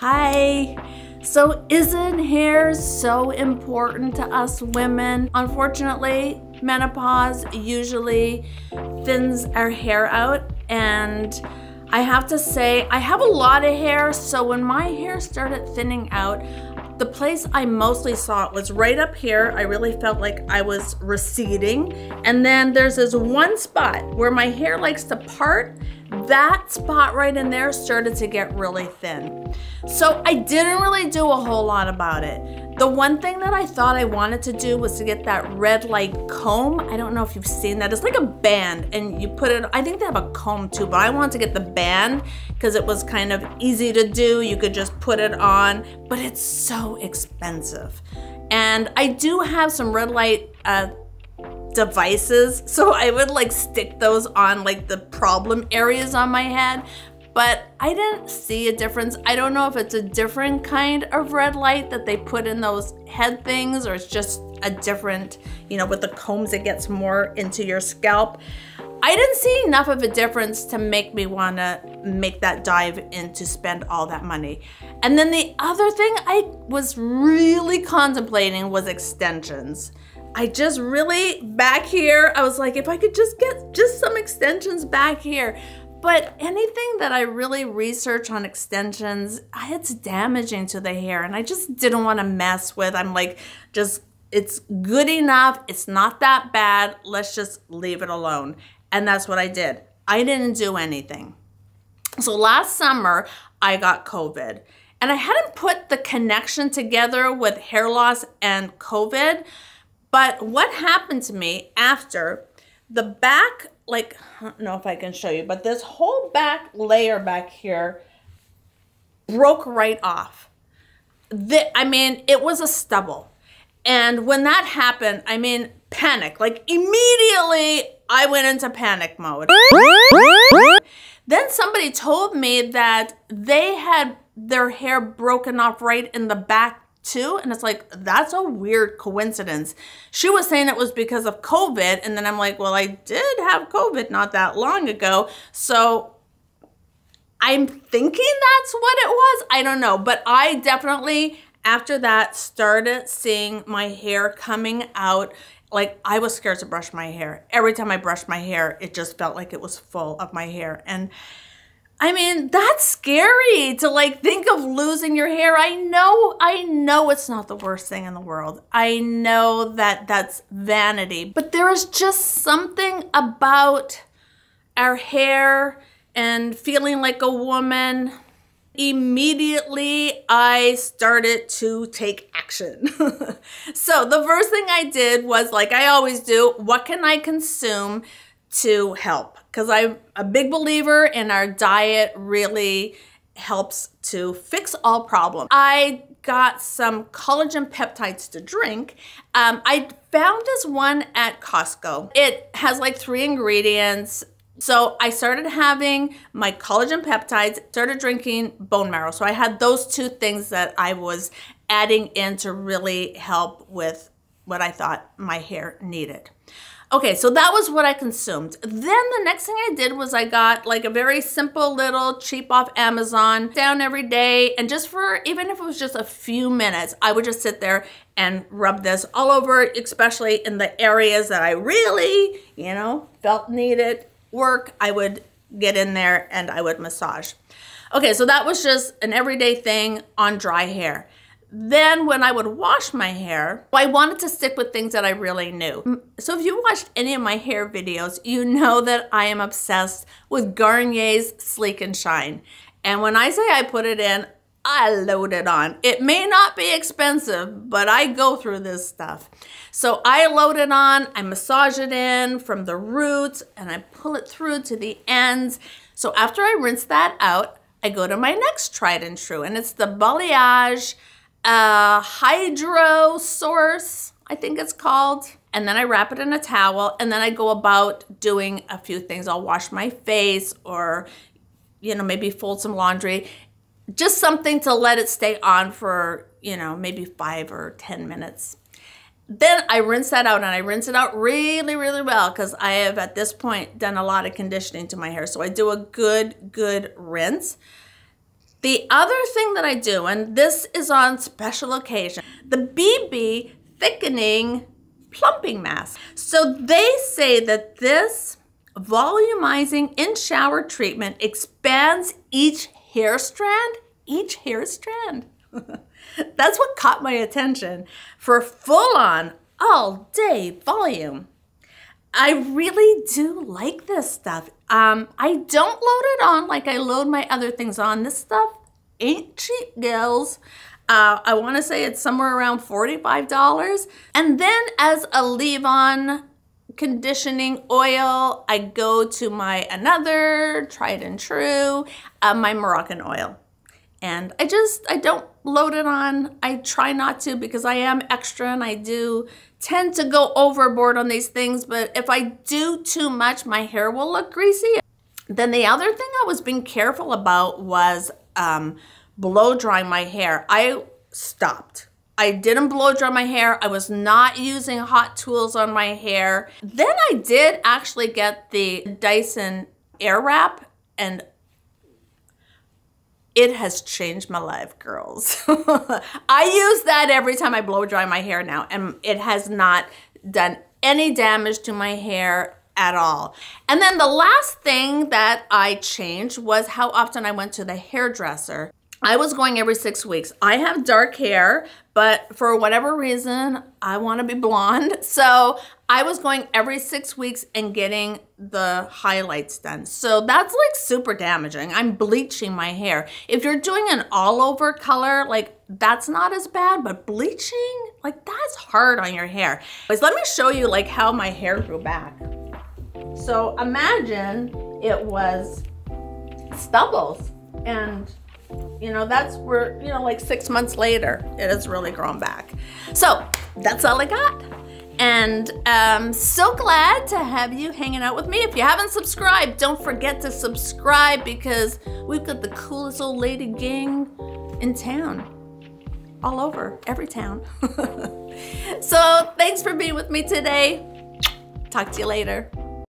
Hi. So isn't hair so important to us women? Unfortunately, menopause usually thins our hair out and I have to say, I have a lot of hair, so when my hair started thinning out, the place I mostly saw it was right up here. I really felt like I was receding. And then there's this one spot where my hair likes to part that spot right in there started to get really thin. So I didn't really do a whole lot about it. The one thing that I thought I wanted to do was to get that red light comb. I don't know if you've seen that. It's like a band and you put it, I think they have a comb too, but I wanted to get the band because it was kind of easy to do. You could just put it on, but it's so expensive. And I do have some red light uh, devices. So I would like stick those on like the problem areas on my head. But I didn't see a difference. I don't know if it's a different kind of red light that they put in those head things or it's just a different, you know, with the combs it gets more into your scalp. I didn't see enough of a difference to make me want to make that dive in to spend all that money. And then the other thing I was really contemplating was extensions. I just really, back here, I was like, if I could just get just some extensions back here. But anything that I really research on extensions, it's damaging to the hair and I just didn't want to mess with. I'm like, just, it's good enough. It's not that bad. Let's just leave it alone. And that's what I did. I didn't do anything. So last summer, I got COVID and I hadn't put the connection together with hair loss and COVID. But what happened to me after the back, like, I don't know if I can show you, but this whole back layer back here broke right off. The, I mean, it was a stubble. And when that happened, I mean, panic. Like, immediately I went into panic mode. Then somebody told me that they had their hair broken off right in the back too. And it's like, that's a weird coincidence. She was saying it was because of COVID. And then I'm like, well, I did have COVID not that long ago. So I'm thinking that's what it was. I don't know. But I definitely, after that, started seeing my hair coming out. Like I was scared to brush my hair. Every time I brushed my hair, it just felt like it was full of my hair. And I mean, that's scary to like think of losing your hair. I know, I know it's not the worst thing in the world. I know that that's vanity, but there is just something about our hair and feeling like a woman. Immediately, I started to take action. so, the first thing I did was, like I always do, what can I consume to help? Because I'm a big believer in our diet really helps to fix all problems. I got some collagen peptides to drink. Um, I found this one at Costco. It has like three ingredients. So I started having my collagen peptides, started drinking bone marrow. So I had those two things that I was adding in to really help with what I thought my hair needed. Okay, so that was what I consumed. Then the next thing I did was I got like a very simple little cheap off Amazon down every day. And just for, even if it was just a few minutes, I would just sit there and rub this all over, especially in the areas that I really, you know, felt needed work. I would get in there and I would massage. Okay, so that was just an everyday thing on dry hair. Then when I would wash my hair, I wanted to stick with things that I really knew. Mm. So if you watched any of my hair videos, you know that I am obsessed with Garnier's Sleek and Shine. And when I say I put it in, I load it on. It may not be expensive, but I go through this stuff. So I load it on, I massage it in from the roots, and I pull it through to the ends. So after I rinse that out, I go to my next tried and true, and it's the Biolage a Hydrasource, I think it's called. And then I wrap it in a towel and then I go about doing a few things. I'll wash my face or, you know, maybe fold some laundry. Just something to let it stay on for, you know, maybe five or 10 minutes. Then I rinse that out and I rinse it out really, really well because I have at this point done a lot of conditioning to my hair. So I do a good, good rinse. The other thing that I do, and this is on special occasion, the BB thickening plumping mask. So they say that this volumizing in shower treatment expands each hair strand, each hair strand. That's what caught my attention for full on all day volume. I really do like this stuff. Um, I don't load it on like I load my other things on. This stuff ain't cheap, girls. Uh, I want to say it's somewhere around $45. And then as a leave-on conditioning oil, I go to my another tried and true, uh, my Moroccan oil. And I just, I don't load it on. I try not to because I am extra and I do tend to go overboard on these things. But if I do too much, my hair will look greasy. Then the other thing I was being careful about was um, blow drying my hair. I stopped. I didn't blow dry my hair. I was not using hot tools on my hair. Then I did actually get the Dyson Airwrap and it has changed my life, girls. I use that every time I blow dry my hair now and it has not done any damage to my hair at all. And then the last thing that I changed was how often I went to the hairdresser. I was going every six weeks. I have dark hair, but for whatever reason, I want to be blonde. So I was going every six weeks and getting the highlights done. So that's like super damaging. I'm bleaching my hair. If you're doing an all over color, like that's not as bad, but bleaching, like that's hard on your hair. But let me show you like how my hair grew back. So imagine it was stubbles and you know, that's where, you know, like six months later, it has really grown back. So that's all I got. And um, so glad to have you hanging out with me. If you haven't subscribed, don't forget to subscribe because we've got the coolest old lady gang in town. All over, every town. so thanks for being with me today. Talk to you later.